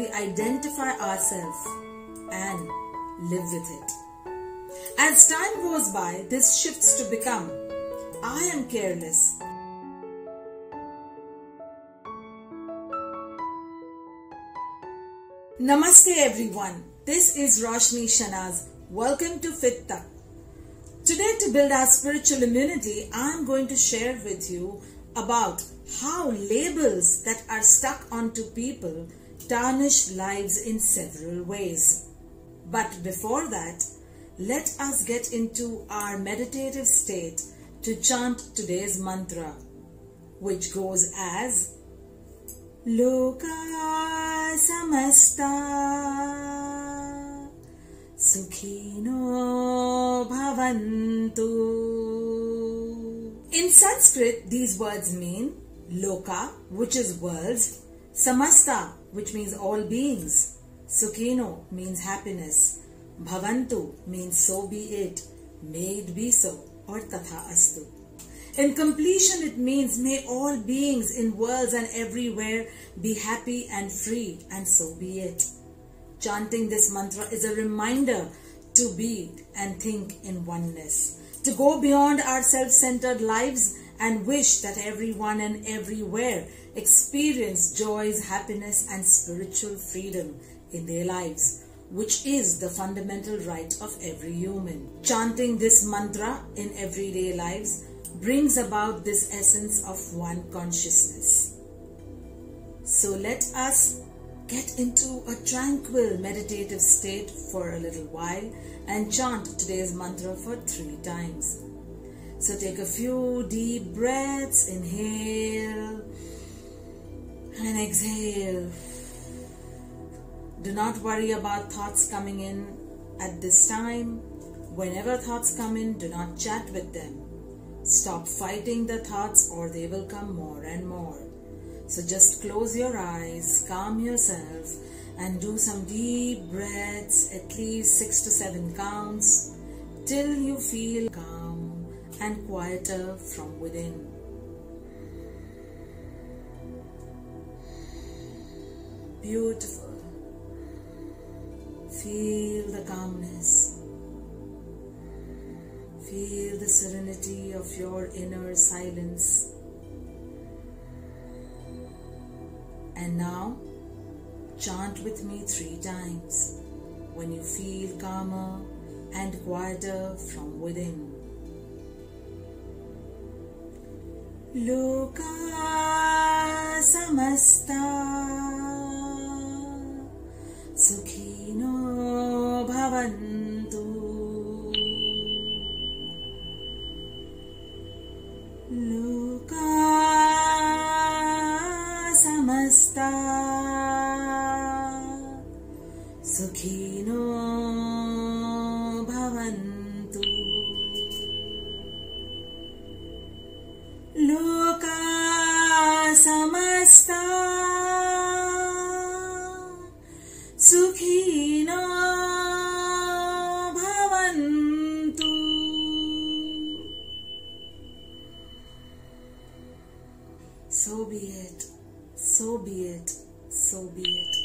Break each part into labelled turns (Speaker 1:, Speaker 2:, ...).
Speaker 1: we identify ourselves and live with it. As time goes by, this shifts to become I am careless. Namaste everyone. This is Roshani Shenazz. Welcome to Fit. Today to build our spiritual immunity, I am going to share with you about how labels that are stuck onto people tarnish lives in several ways. But before that, let us get into our meditative state to chant today's mantra, which goes as Loka Samasta Sukhino Bhavantu. In Sanskrit, these words mean Loka, which is worlds, Samasta, which means all beings, Sukhino means happiness, Bhavantu means so be it, may it be so, or Tatha Astu. In completion, it means may all beings in worlds and everywhere be happy and free, and so be it. Chanting this mantra is a reminder to be and think in oneness, to go beyond our self centered lives and wish that everyone and everywhere experience joys, happiness, and spiritual freedom in their lives, which is the fundamental right of every human. Chanting this mantra in everyday lives brings about this essence of one consciousness. So let us get into a tranquil meditative state for a little while and chant today's mantra for three times. So take a few deep breaths, inhale and exhale. Do not worry about thoughts coming in at this time. Whenever thoughts come in, do not chat with them. Stop fighting the thoughts or they will come more and more. So just close your eyes, calm yourself, and do some deep breaths, at least six to seven counts, till you feel calm and quieter from within. Beautiful. Feel the calmness. Feel the serenity of your inner silence. And now, chant with me three times when you feel calmer and quieter from within. Loka samasta sukhino bhavantu Loka samasta sukhino bhavantu So be it, so be it, so be it,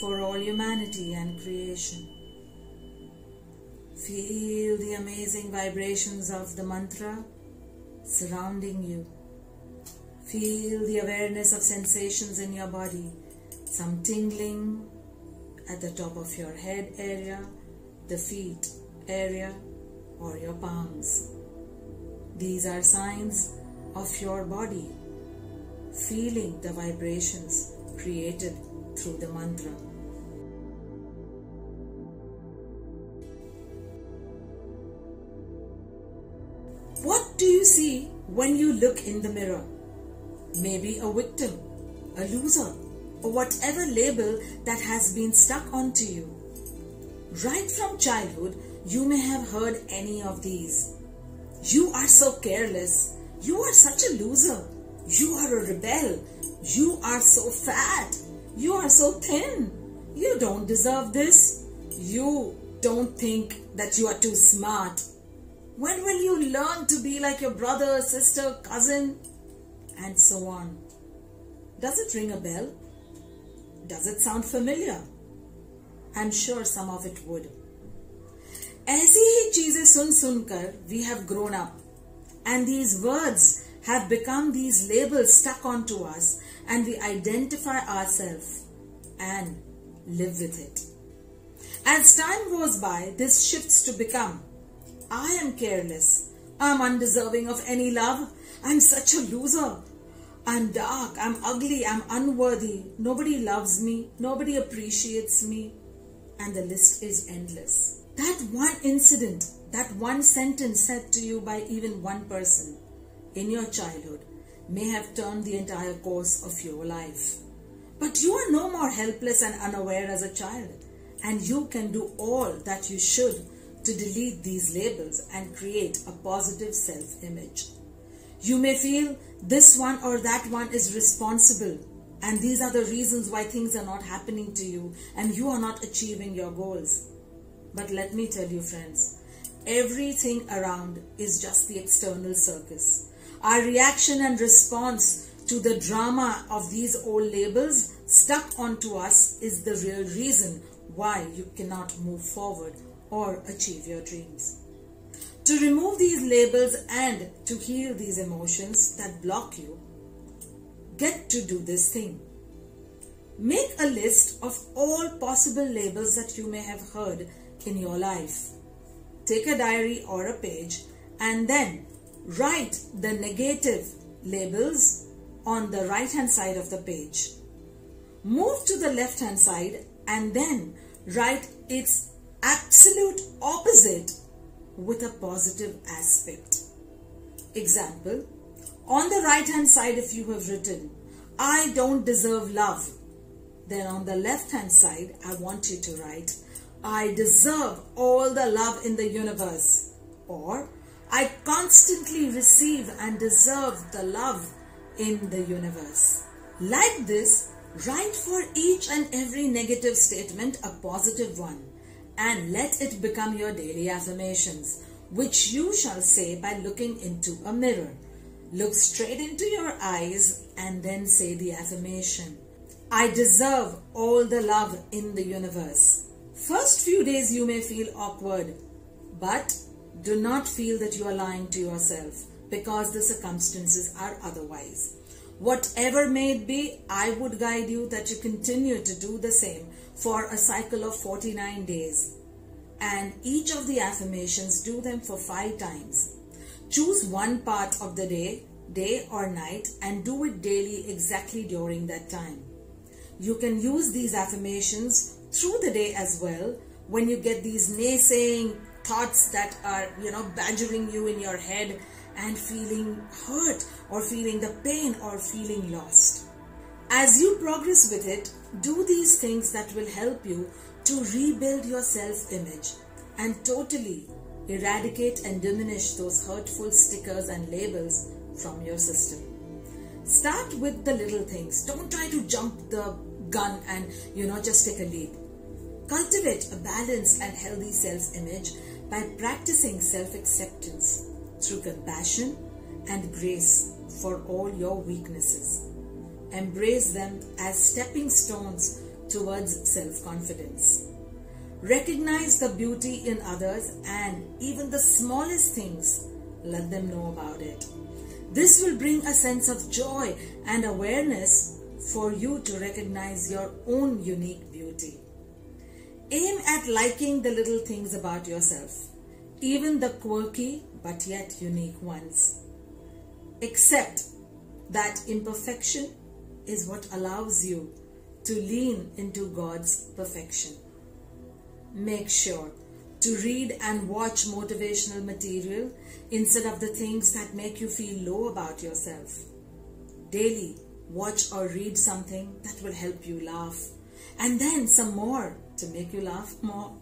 Speaker 1: for all humanity and creation. Feel the amazing vibrations of the mantra surrounding you. Feel the awareness of sensations in your body, some tingling at the top of your head area, the feet area, or your palms. These are signs of your body feeling the vibrations created through the mantra. What do you see when you look in the mirror? Maybe a victim, a loser, or whatever label that has been stuck onto you. Right from childhood, you may have heard any of these. You are so careless. You are such a loser. You are a rebel. You are so fat. You are so thin. You don't deserve this. You don't think that you are too smart. When will you learn to be like your brother, sister, cousin, and so on? Does it ring a bell? Does it sound familiar? I'm sure some of it would. ऐसी ही चीजें सुन सुनकर we have grown up and these words have become these labels stuck onto us and we identify ourselves and live with it. As time goes by, this shifts to become I am careless. I'm undeserving of any love. I'm such a loser. I'm dark. I'm ugly. I'm unworthy. Nobody loves me. Nobody appreciates me. And the list is endless. That one incident, that one sentence said to you by even one person in your childhood may have turned the entire course of your life. But you are no more helpless and unaware as a child, and you can do all that you should to delete these labels and create a positive self image. You may feel this one or that one is responsible, and these are the reasons why things are not happening to you and you are not achieving your goals. But let me tell you, friends, everything around is just the external circus. Our reaction and response to the drama of these old labels stuck onto us is the real reason why you cannot move forward or achieve your dreams. To remove these labels and to heal these emotions that block you, get to do this thing. Make a list of all possible labels that you may have heard in your life. Take a diary or a page and then write the negative labels on the right hand side of the page. Move to the left hand side and then write its absolute opposite with a positive aspect. Example, on the right hand side if you have written, I don't deserve love, then on the left hand side I want you to write, I deserve all the love in the universe or I constantly receive and deserve the love in the universe. Like this, write for each and every negative statement a positive one and let it become your daily affirmations, which you shall say by looking into a mirror. Look straight into your eyes and then say the affirmation. I deserve all the love in the universe. First few days you may feel awkward, but do not feel that you are lying to yourself because the circumstances are otherwise. Whatever may it be, I would guide you that you continue to do the same for a cycle of 49 days. And each of the affirmations, do them for five times. Choose one part of the day, day or night, and do it daily exactly during that time. You can use these affirmations through the day as well when you get these naysaying thoughts that are, you know, badgering you in your head and feeling hurt or feeling the pain or feeling lost. As you progress with it, do these things that will help you to rebuild your self image and totally eradicate and diminish those hurtful stickers and labels from your system. Start with the little things. Don't try to jump the gun and, you know, just take a leap. Cultivate a balanced and healthy self image by practicing self acceptance through compassion and grace for all your weaknesses. Embrace them as stepping stones towards self confidence. Recognize the beauty in others and even the smallest things, let them know about it. This will bring a sense of joy and awareness for you to recognize your own unique beauty. Aim at liking the little things about yourself, even the quirky but yet unique ones. Accept that imperfection is what allows you to lean into God's perfection. Make sure to read and watch motivational material instead of the things that make you feel low about yourself. Daily, watch or read something that will help you laugh, and then some more to make you laugh more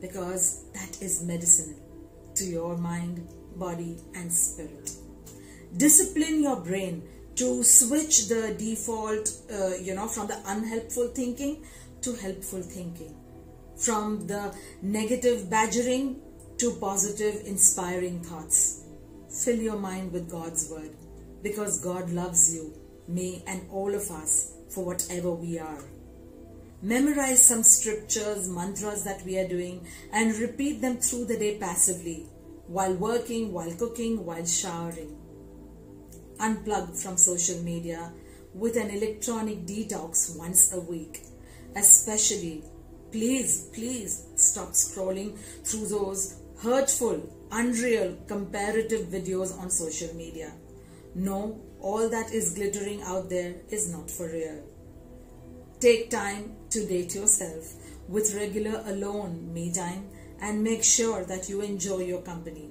Speaker 1: because that is medicine to your mind, body, and spirit. Discipline your brain to switch the default, uh, you know, from the unhelpful thinking to helpful thinking, from the negative badgering to positive, inspiring thoughts. Fill your mind with God's word because God loves you, me, and all of us for whatever we are. Memorize some scriptures, mantras that we are doing, and repeat them through the day passively while working, while cooking, while showering. Unplug from social media with an electronic detox once a week. Especially, please, please stop scrolling through those hurtful, unreal, comparative videos on social media. No, all that is glittering out there is not for real. Take time to date yourself with regular alone me time and make sure that you enjoy your company.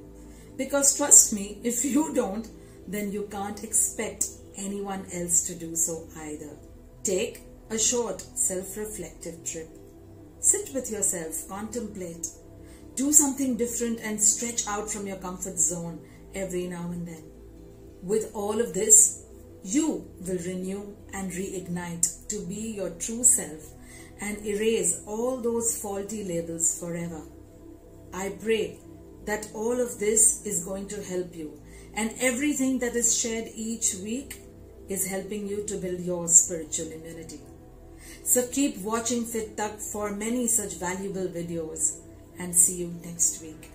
Speaker 1: Because trust me, if you don't, then you can't expect anyone else to do so either. Take a short self reflective trip. Sit with yourself, contemplate. Do something different and stretch out from your comfort zone every now and then. With all of this, you will renew and reignite to be your true self and erase all those faulty labels forever. I pray that all of this is going to help you and everything that is shared each week is helping you to build your spiritual immunity. So keep watching FitTak for many such valuable videos and see you next week.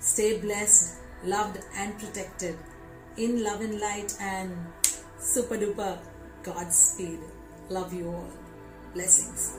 Speaker 1: Stay blessed, loved and protected in love and light and super duper Godspeed. Love you all. Blessings.